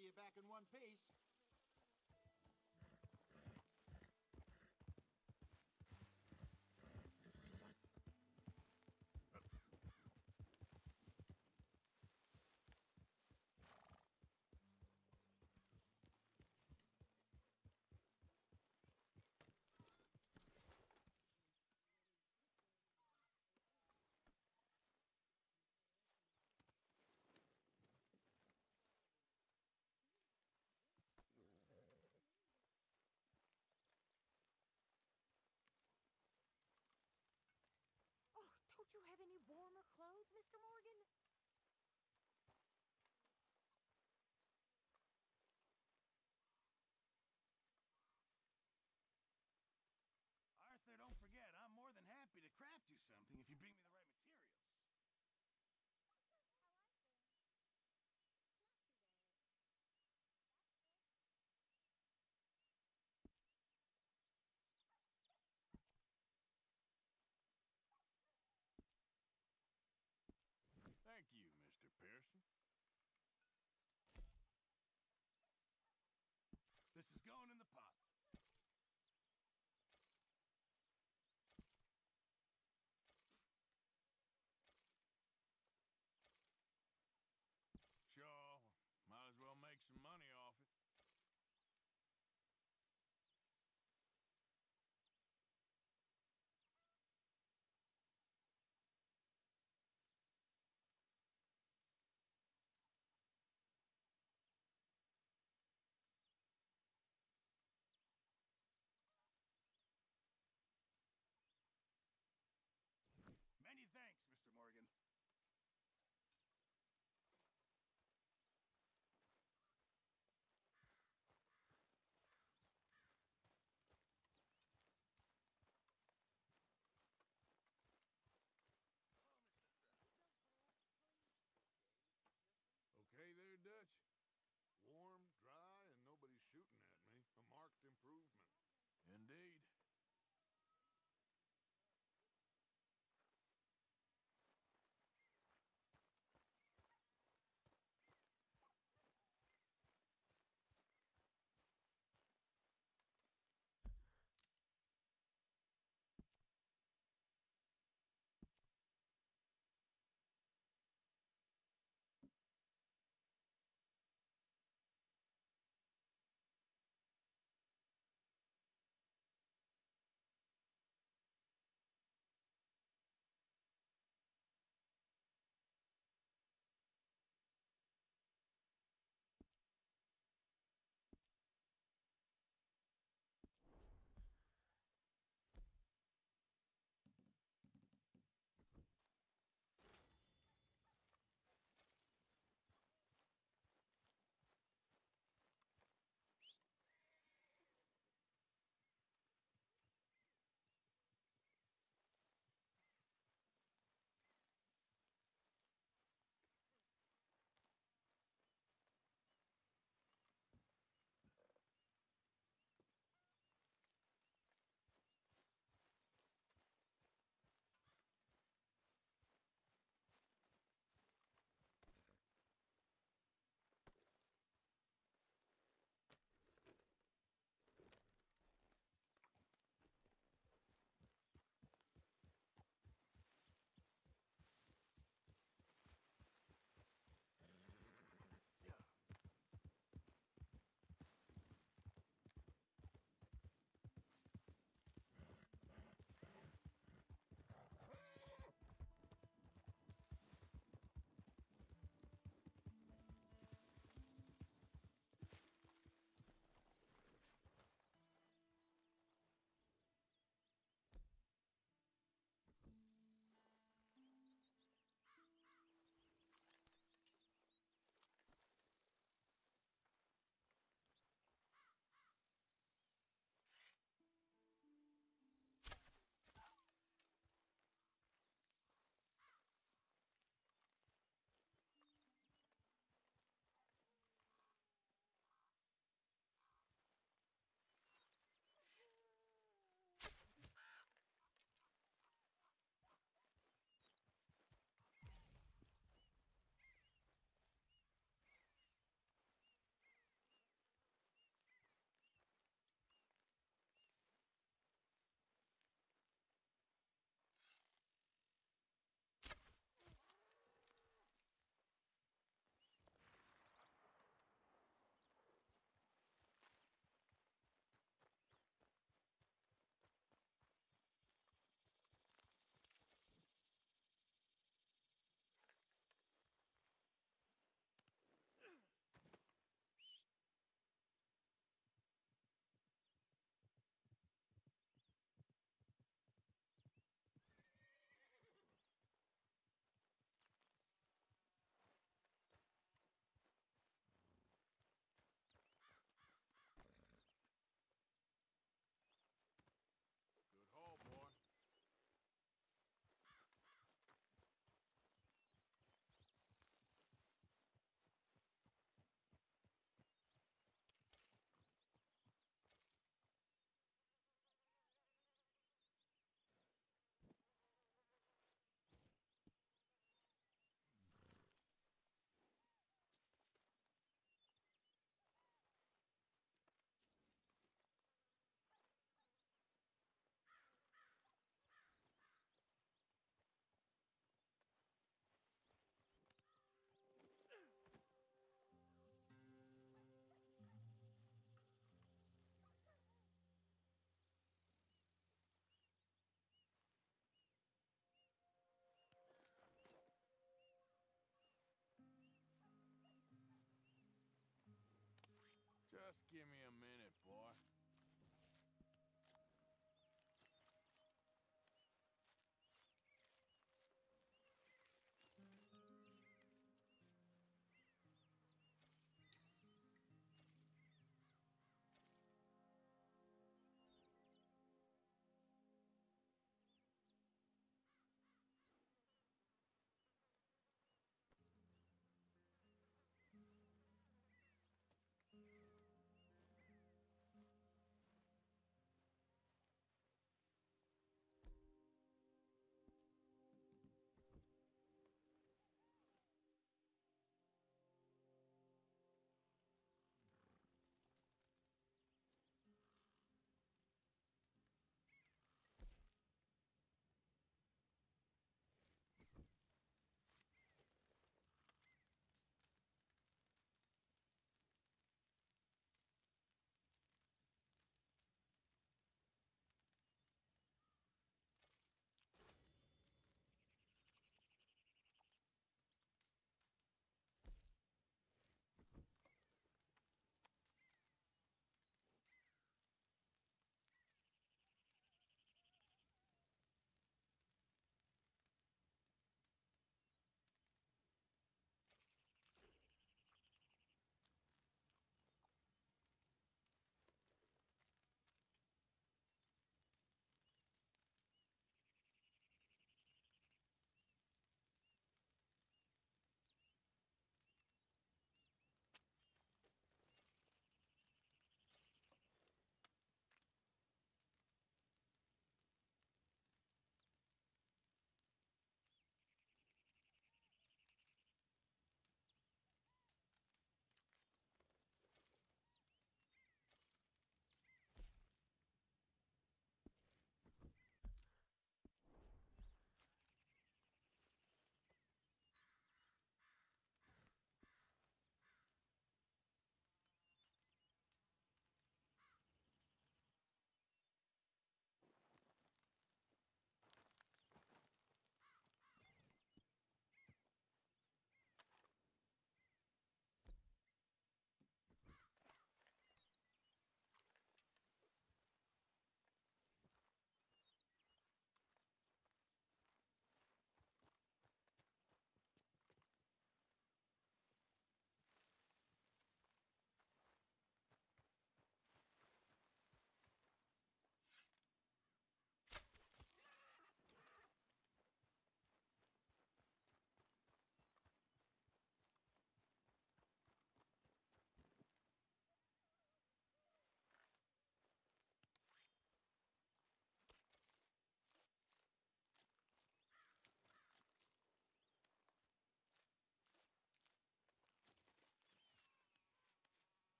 see you back in one piece.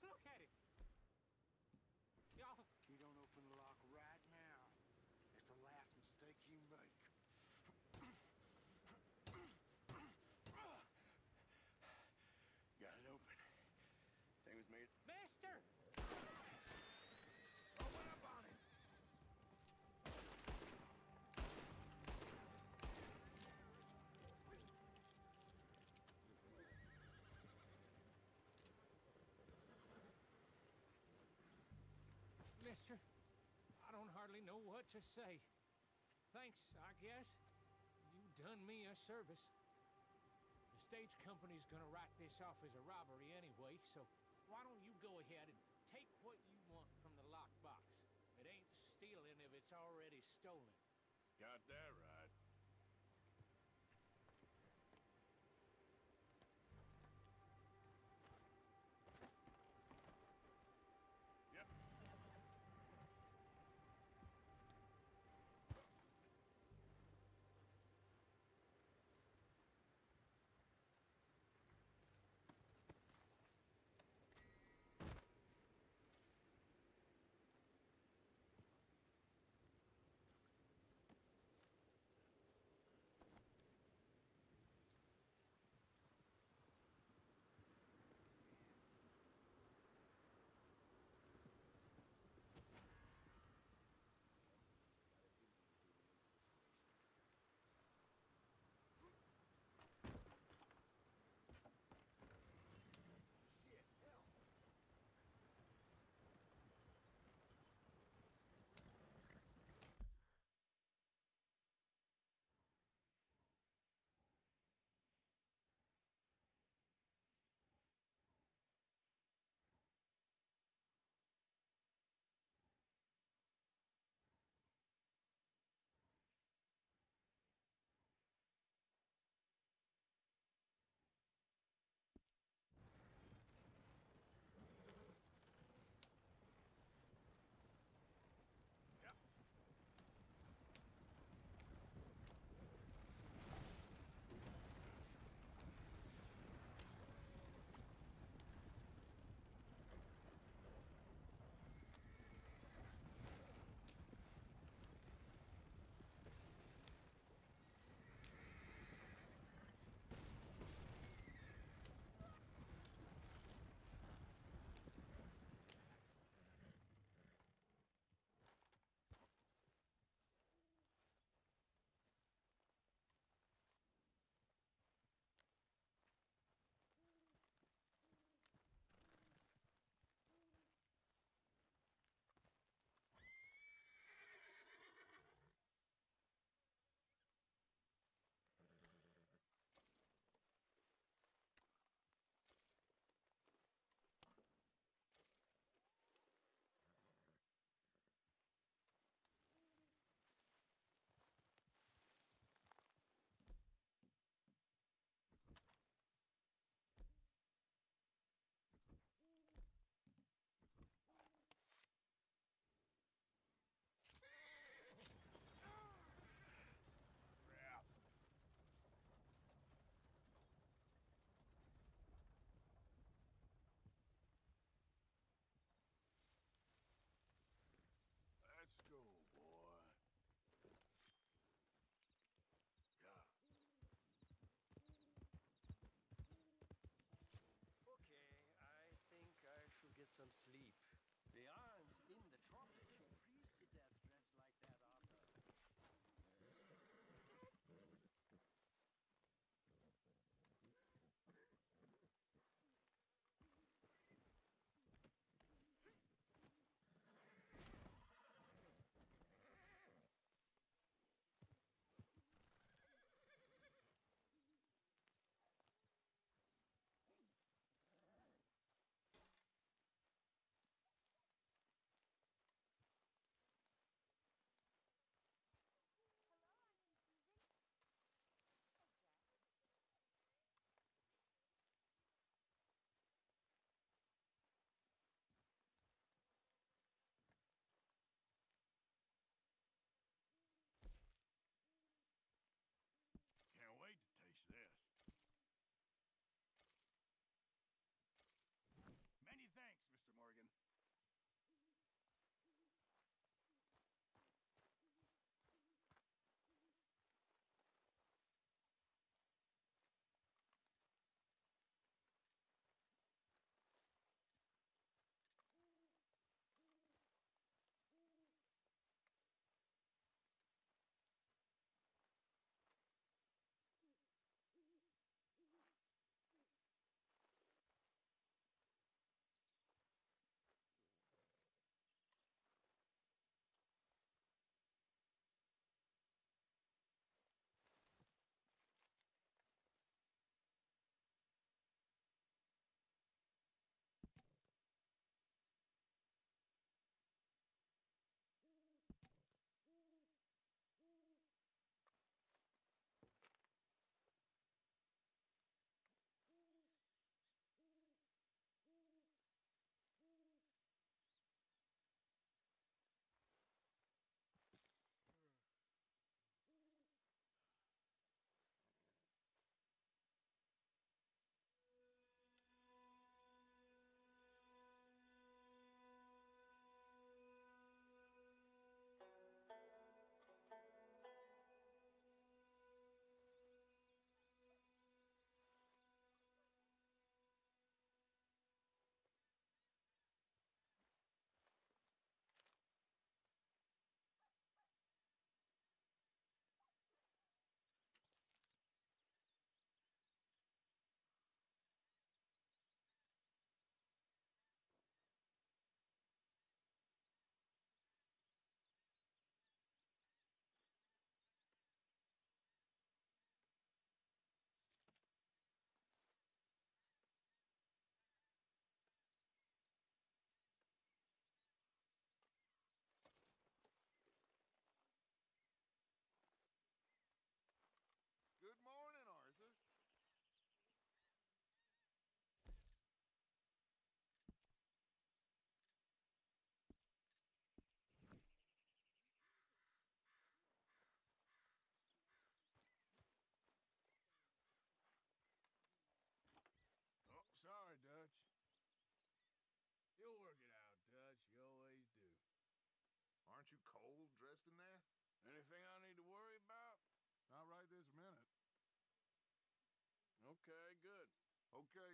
Just look at it. Y'all, You don't open the lock right now. It's the last mistake you make. Got it open. Thing was made. Mister! Open up on him. Mister, I don't hardly know what to say. Thanks, I guess. You done me a service. The stage company's gonna write this off as a robbery anyway, so why don't you go ahead and take what you want from the lockbox? It ain't stealing if it's already stolen. Got that right. Anything I need to worry about? Not right this minute. Okay, good. Okay.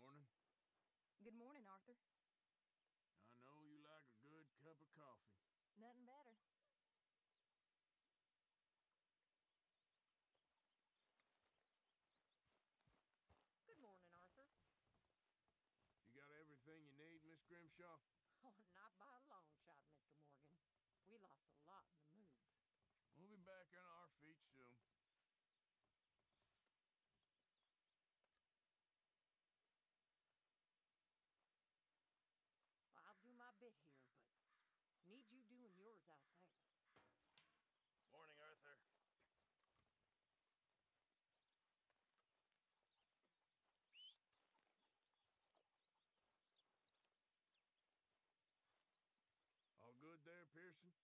Morning. Good morning, Arthur. I know you like a good cup of coffee. Nothing better. Good morning, Arthur. You got everything you need, Miss Grimshaw? Oh, not by a long shot, Mr. Morgan. We lost a lot in the move. We'll be back on our feet soon. I'll do my bit here, but need you doing yours out there. Morning, Arthur. All good there,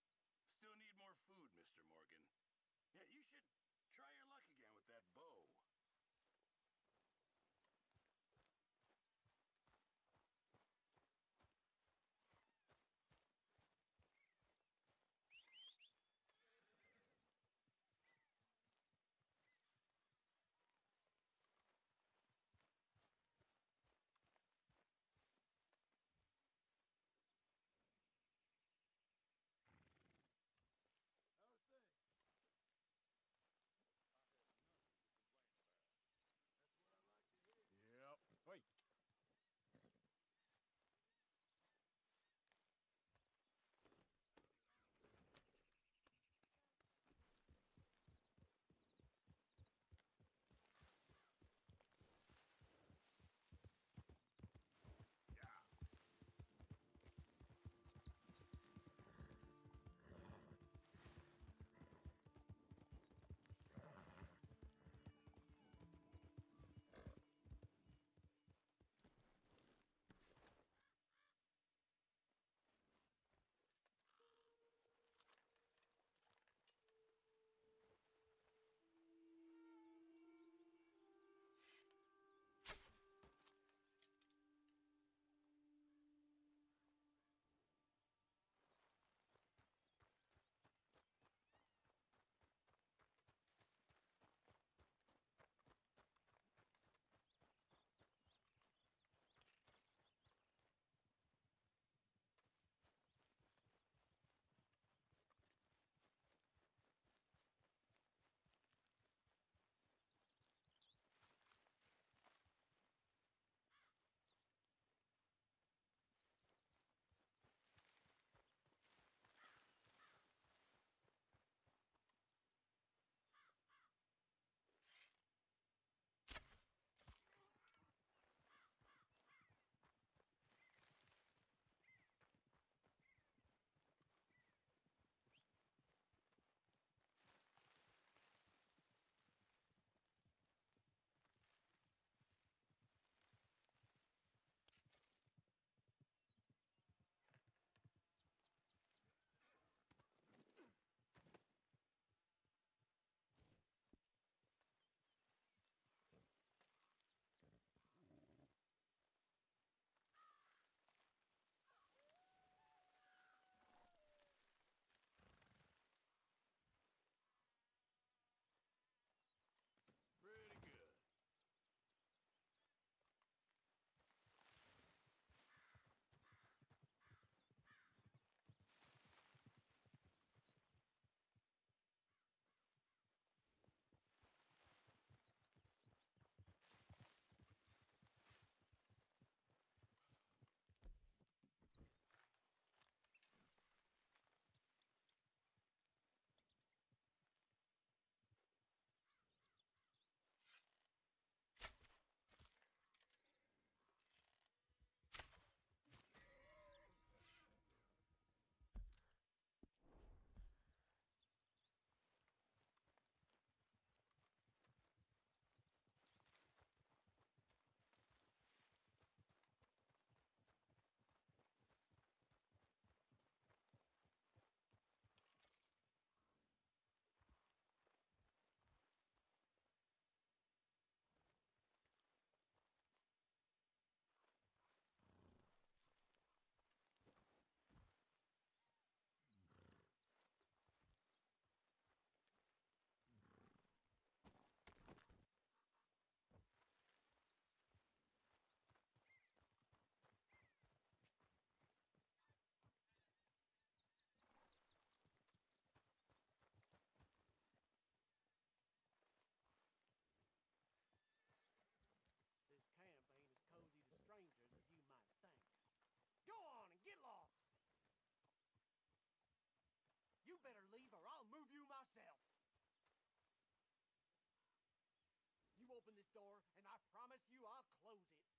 store, and I promise you I'll close it.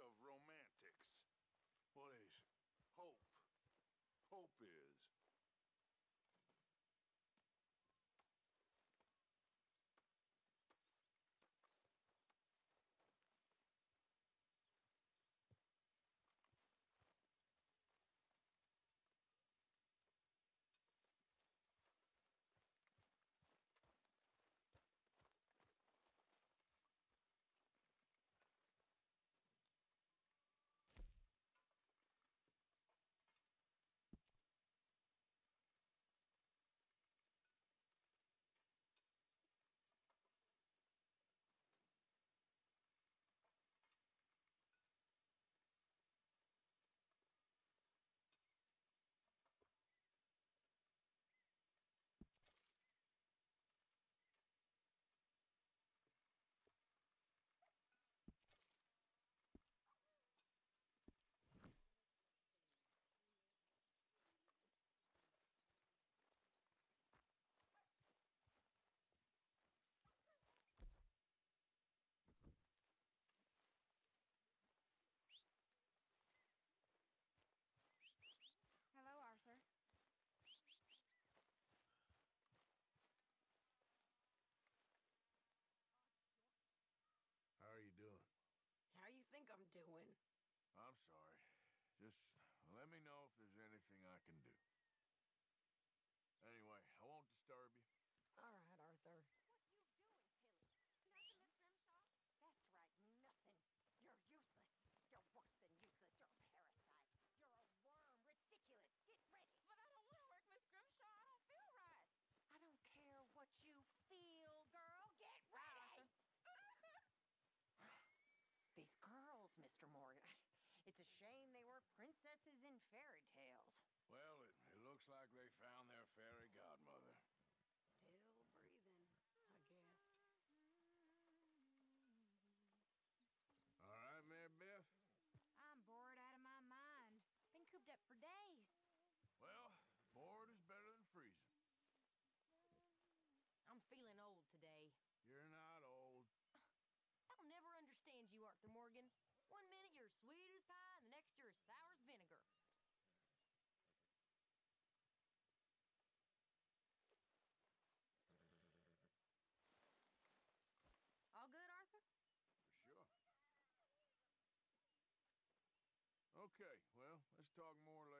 Of romantics. What is? Hope. Hope is. Hello, Arthur. How are you doing? How you think I'm doing? I'm sorry. Just let me know if there's anything I can do. Anyway, I won't disturb you. All right, Arthur. What you doing, Tilly? Nothing, Miss Grimshaw? That's right, nothing. You're useless. You're worse than useless. You're a parasite. You're a worm. Ridiculous. Get ready. But I don't want to work, Miss Grimshaw. I don't feel right. I don't care what you feel, girl. Get ready. These girls, Mr. Morgan. It's a shame they were princesses in fairy tales. Well, it, it looks like they found their fairy godmother. Still breathing, I guess. All right, Mary Beth? I'm bored out of my mind. Been cooped up for days. Well, bored is better than freezing. I'm feeling old today. You're not old. I'll never understand you, Arthur Morgan. Sweet as pie, and the next you're sour as vinegar. All good, Arthur? Sure. Okay, well, let's talk more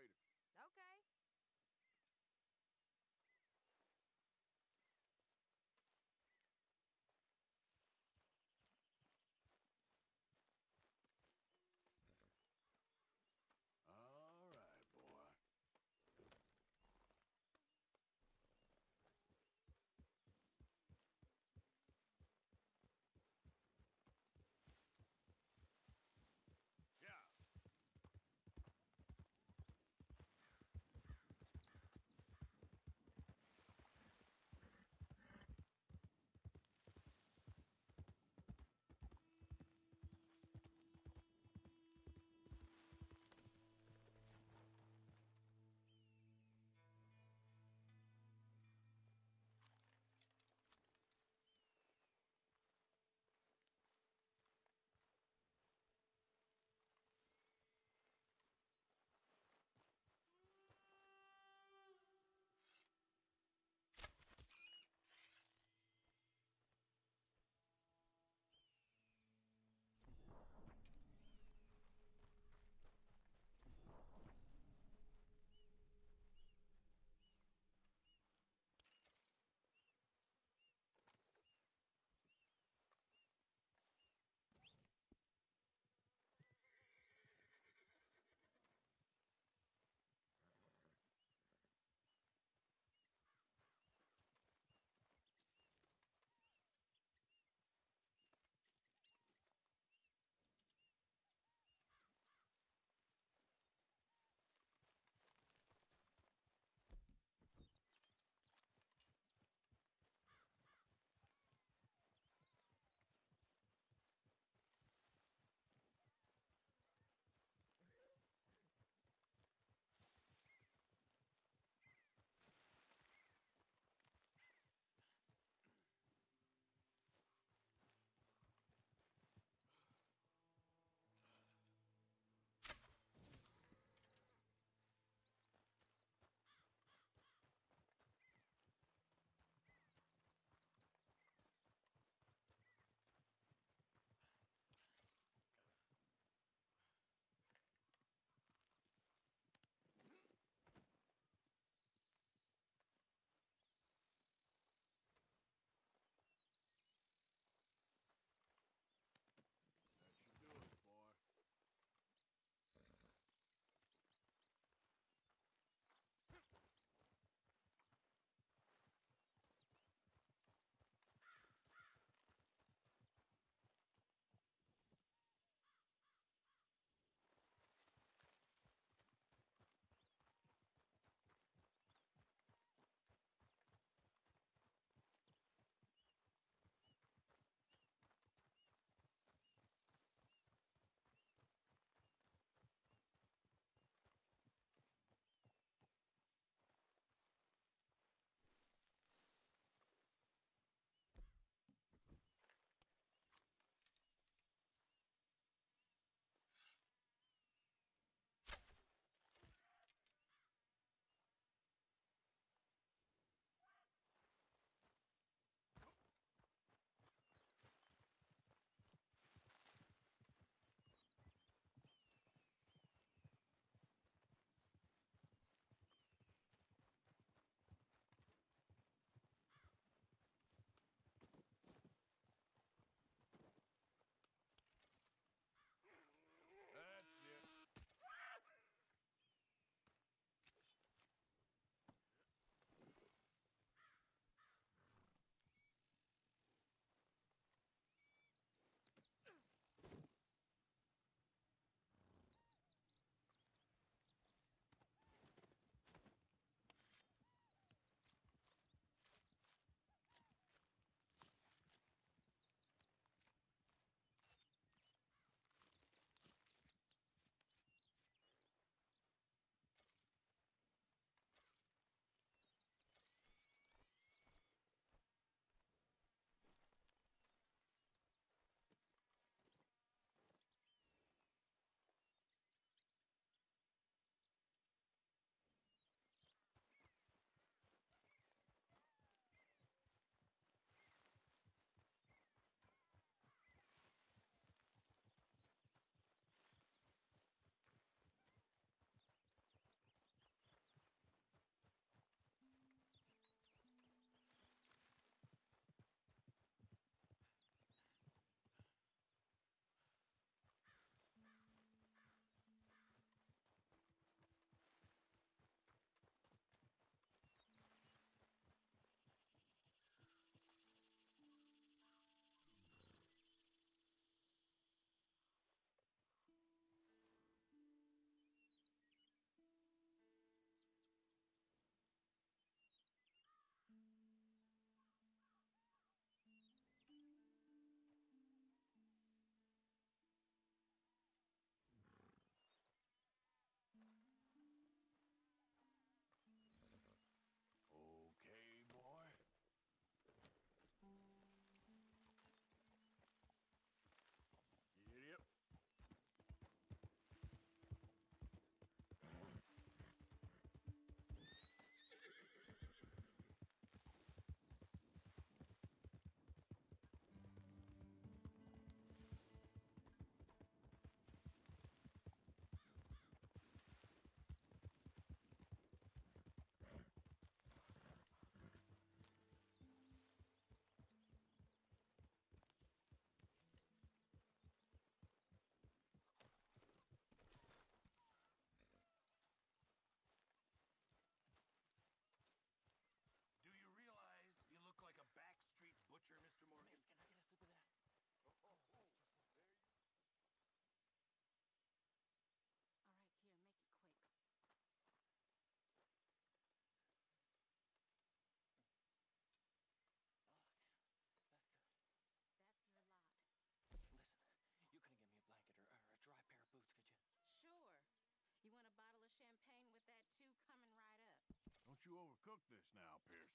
overcooked this now, Pearson.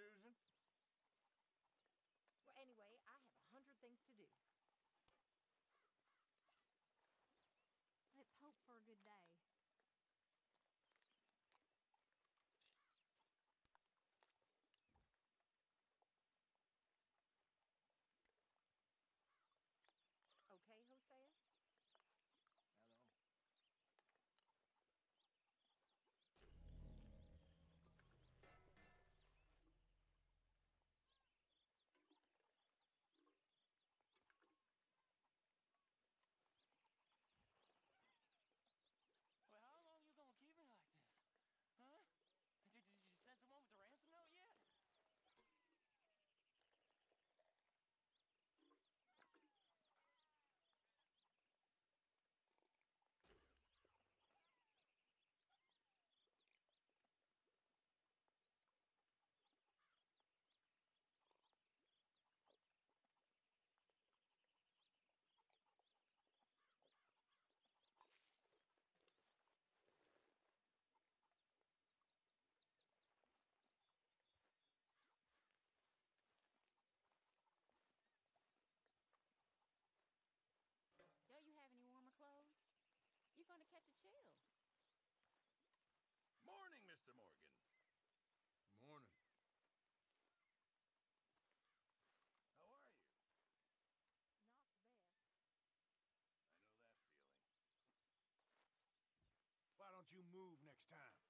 Susan? Well, anyway, I have a hundred things to do. Let's hope for a good day. you move next time.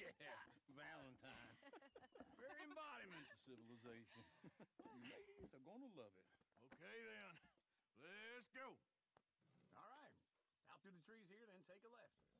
Yeah, Valentine. Very embodiment of civilization. you ladies are gonna love it. Okay then. Let's go. All right. Out through the trees here, then take a left.